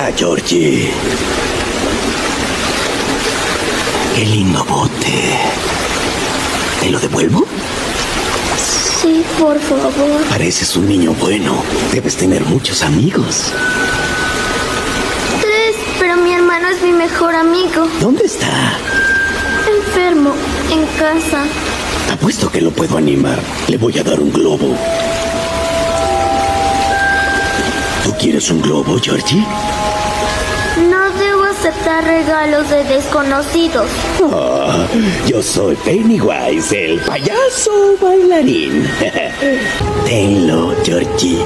Mira, Georgie. Qué lindo bote. ¿Te lo devuelvo? Sí, por favor. Pareces un niño bueno. Debes tener muchos amigos. Tres, pero mi hermano es mi mejor amigo. ¿Dónde está? Enfermo, en casa. Apuesto que lo puedo animar. Le voy a dar un globo. ¿Tú quieres un globo, Georgie? No debo aceptar regalos de desconocidos. Ah, yo soy Pennywise, el payaso bailarín. Tenlo, Georgie.